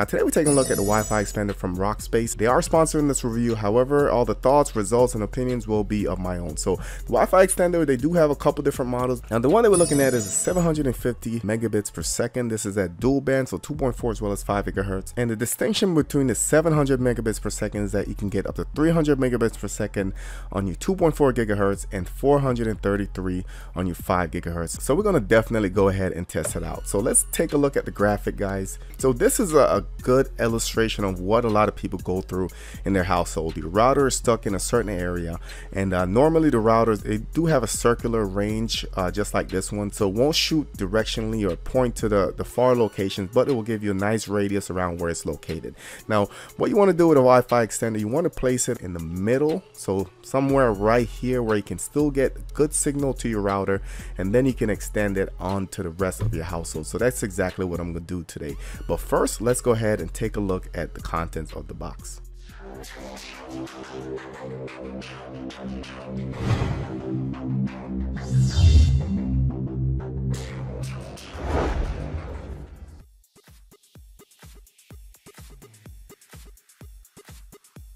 Now today we're taking a look at the Wi-Fi extender from Rockspace. They are sponsoring this review, however, all the thoughts, results, and opinions will be of my own. So the Wi-Fi extender, they do have a couple different models. Now the one that we're looking at is 750 megabits per second. This is at dual band, so 2.4 as well as 5 gigahertz. And the distinction between the 700 megabits per second is that you can get up to 300 megabits per second on your 2.4 gigahertz and 433 on your 5 gigahertz. So we're gonna definitely go ahead and test it out. So let's take a look at the graphic, guys. So this is a, a good illustration of what a lot of people go through in their household. The router is stuck in a certain area and uh, normally the routers, they do have a circular range uh, just like this one. So won't shoot directionally or point to the, the far locations, but it will give you a nice radius around where it's located. Now, what you want to do with a Wi-Fi extender, you want to place it in the middle. So somewhere right here where you can still get good signal to your router and then you can extend it onto the rest of your household. So that's exactly what I'm going to do today. But first, let's go ahead and take a look at the contents of the box.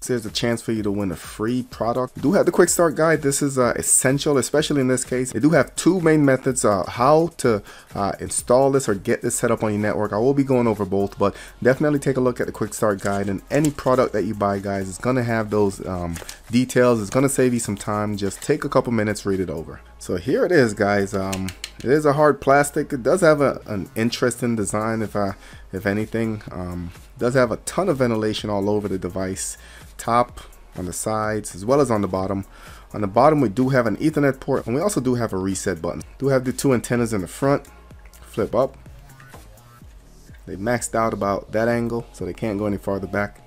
There's a chance for you to win a free product. do have the quick start guide. This is uh, essential, especially in this case. They do have two main methods uh, how to uh, install this or get this set up on your network. I will be going over both, but definitely take a look at the quick start guide. And any product that you buy, guys, is going to have those um, details. It's going to save you some time. Just take a couple minutes, read it over. So here it is, guys. Um, it is a hard plastic. It does have a, an interesting design, if I, if anything. Um, does have a ton of ventilation all over the device top, on the sides, as well as on the bottom. On the bottom, we do have an ethernet port, and we also do have a reset button. Do have the two antennas in the front, flip up. They maxed out about that angle, so they can't go any farther back.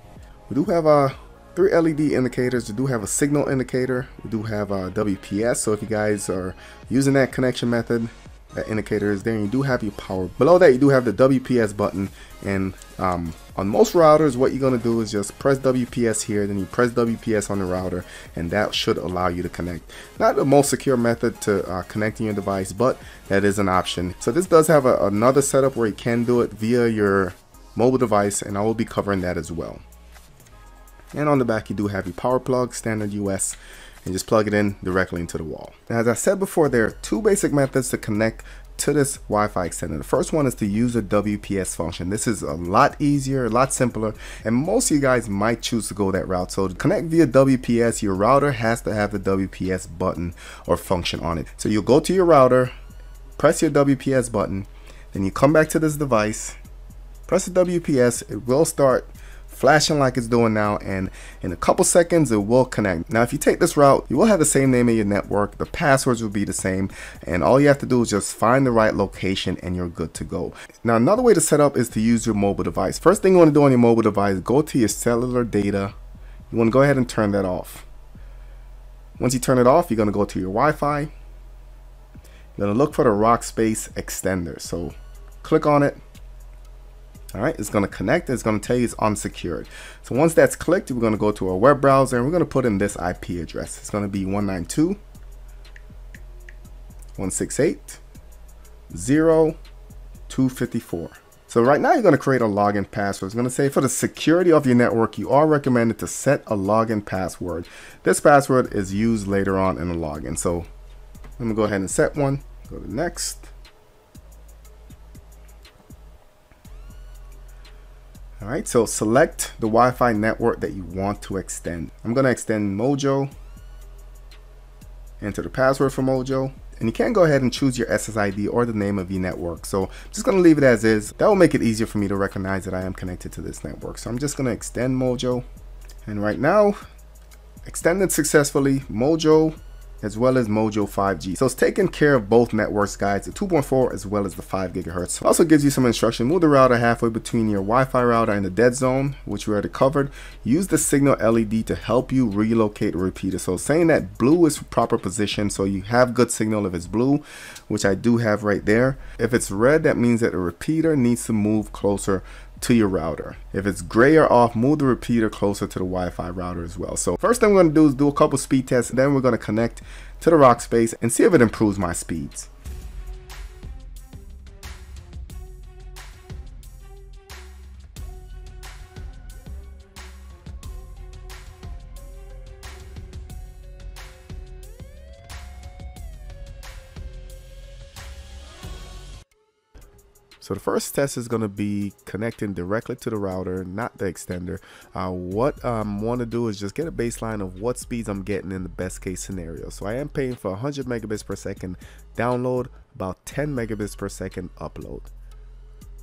We do have uh, three LED indicators. We do have a signal indicator. We do have a WPS, so if you guys are using that connection method, that indicator is there. And you do have your power. Below that you do have the WPS button. And um, on most routers what you're going to do is just press WPS here. Then you press WPS on the router. And that should allow you to connect. Not the most secure method to uh, connecting your device but that is an option. So this does have a, another setup where you can do it via your mobile device. And I will be covering that as well and on the back you do have your power plug standard US and just plug it in directly into the wall. Now, as I said before, there are two basic methods to connect to this Wi-Fi extender. The first one is to use a WPS function. This is a lot easier, a lot simpler, and most of you guys might choose to go that route. So to connect via WPS, your router has to have the WPS button or function on it. So you'll go to your router, press your WPS button, then you come back to this device, press the WPS, it will start flashing like it's doing now and in a couple seconds it will connect. Now if you take this route you will have the same name in your network, the passwords will be the same and all you have to do is just find the right location and you're good to go. Now another way to set up is to use your mobile device. First thing you want to do on your mobile device, go to your cellular data. You want to go ahead and turn that off. Once you turn it off, you're going to go to your Wi-Fi. You're going to look for the Rockspace extender. So click on it all right, it's going to connect. It's going to tell you it's unsecured. So once that's clicked, we're going to go to our web browser and we're going to put in this IP address. It's going to be 192 168 0254. So right now you're going to create a login password. It's going to say for the security of your network, you are recommended to set a login password. This password is used later on in the login. So let me go ahead and set one. Go to next. All right, so select the Wi-Fi network that you want to extend. I'm gonna extend Mojo, enter the password for Mojo, and you can go ahead and choose your SSID or the name of your network. So I'm just gonna leave it as is. That will make it easier for me to recognize that I am connected to this network. So I'm just gonna extend Mojo. And right now, extended successfully, Mojo as well as Mojo 5G. So it's taking care of both networks guys, the 2.4 as well as the 5 gigahertz. Also gives you some instruction, move the router halfway between your Wi-Fi router and the dead zone, which we already covered. Use the signal LED to help you relocate the repeater. So saying that blue is proper position, so you have good signal if it's blue, which I do have right there. If it's red, that means that the repeater needs to move closer to your router. If it's gray or off, move the repeater closer to the Wi-Fi router as well. So first thing we're going to do is do a couple speed tests, then we're going to connect to the Rockspace and see if it improves my speeds. So the first test is going to be connecting directly to the router, not the extender. Uh, what I um, want to do is just get a baseline of what speeds I'm getting in the best case scenario. So I am paying for 100 megabits per second download, about 10 megabits per second upload.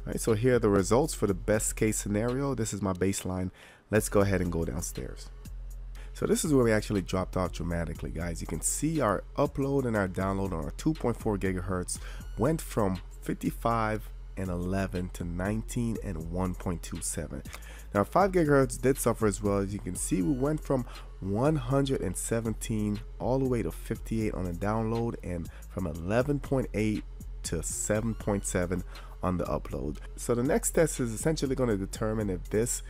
All right, so here are the results for the best case scenario. This is my baseline. Let's go ahead and go downstairs. So this is where we actually dropped off dramatically, guys. You can see our upload and our download on our 2.4 gigahertz went from 55 and 11 to 19 and 1.27. Now 5 gigahertz did suffer as well. As you can see, we went from 117 all the way to 58 on the download and from 11.8 to 7.7 on the upload. So the next test is essentially going to determine if this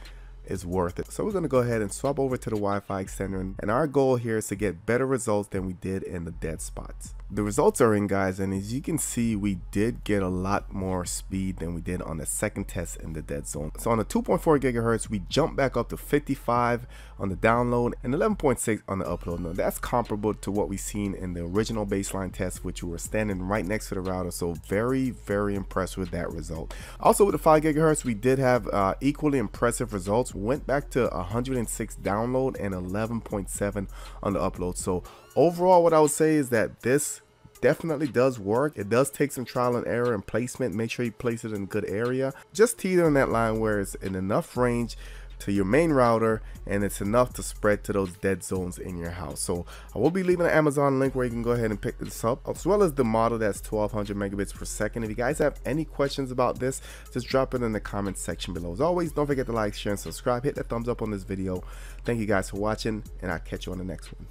is worth it. So we're going to go ahead and swap over to the Wi-Fi extender and our goal here is to get better results than we did in the dead spots. The results are in guys and as you can see we did get a lot more speed than we did on the second test in the dead zone. So on the 2.4 gigahertz we jumped back up to 55 on the download and 11.6 on the upload. Now that's comparable to what we seen in the original baseline test which we were standing right next to the router so very very impressed with that result. Also with the 5 gigahertz we did have uh, equally impressive results went back to 106 download and 11.7 on the upload. So overall, what I would say is that this definitely does work. It does take some trial and error and placement. Make sure you place it in a good area. Just teeter on that line where it's in enough range to your main router and it's enough to spread to those dead zones in your house so i will be leaving an amazon link where you can go ahead and pick this up as well as the model that's 1200 megabits per second if you guys have any questions about this just drop it in the comment section below as always don't forget to like share and subscribe hit that thumbs up on this video thank you guys for watching and i'll catch you on the next one